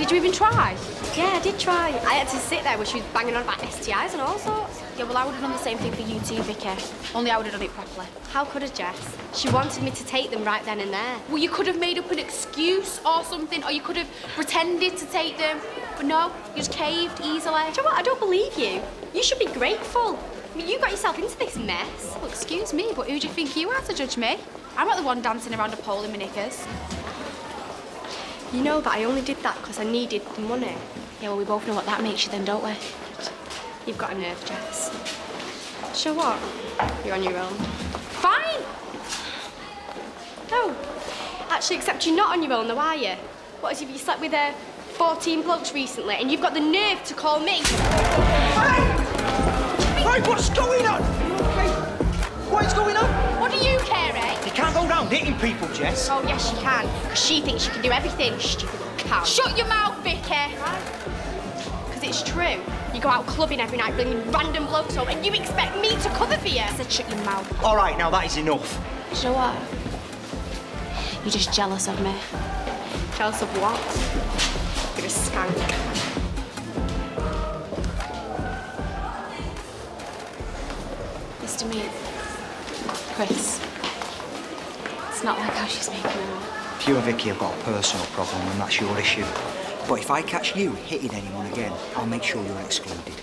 Did you even try? Yeah, I did try. I had to sit there where she was banging on about STIs and all sorts. Yeah, well, I would have done the same thing for you too, Vicki. Only I would have done it properly. How could have, Jess? She wanted me to take them right then and there. Well, you could have made up an excuse or something, or you could have pretended to take them. But no, you just caved easily. Do you know what? I don't believe you. You should be grateful. I mean, you got yourself into this mess. Well, excuse me, but who do you think you are to judge me? I'm not the one dancing around a pole in my knickers. You know that I only did that because I needed the money. Yeah, well, we both know what that makes you then, don't we? You've got a nerve, Jess. So what? You're on your own. Fine! No. Actually, except you're not on your own, though, are you? What as if you slept with uh, 14 blokes recently and you've got the nerve to call me? Hey, what's going on? Hitting people, Jess. Oh, yes, she can. Because she thinks she can do everything, stupid cow. Shut your mouth, Vicki! Because it's true. You go out clubbing every night, bringing random blokes home, and you expect me to cover for you? I said shut your mouth. All right, now that is enough. Do you know what? You're just jealous of me. Jealous of what? You're a skank. Nice to meet Chris. It's not like how she's making. If you and Vicki have got a personal problem, and that's your issue. But if I catch you hitting anyone again, I'll make sure you're excluded.